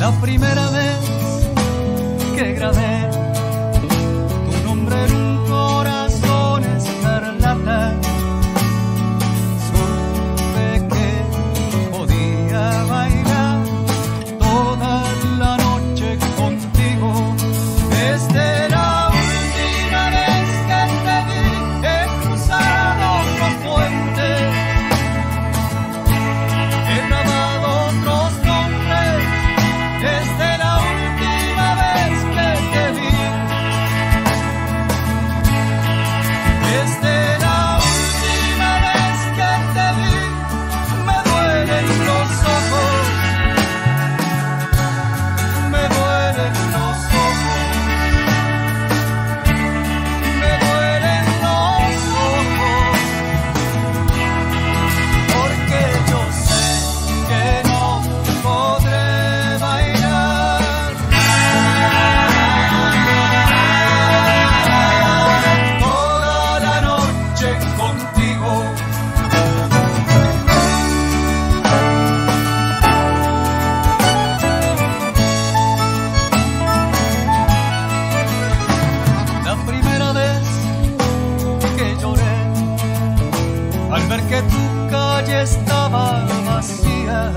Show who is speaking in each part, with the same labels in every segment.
Speaker 1: La primera vez que grabé La primera vez que lloré al ver que tu calle estaba vacía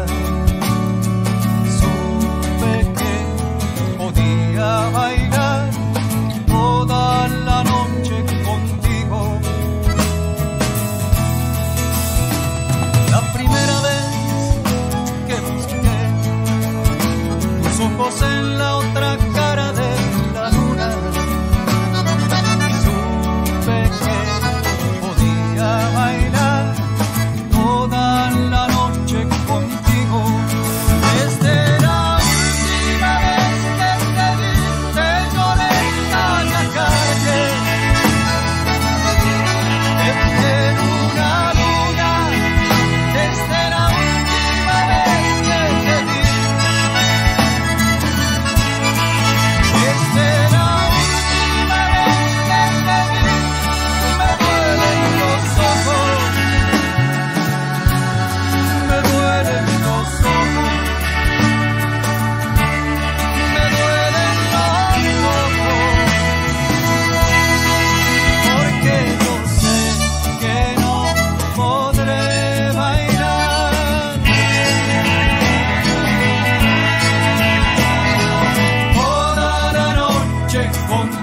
Speaker 1: Bond.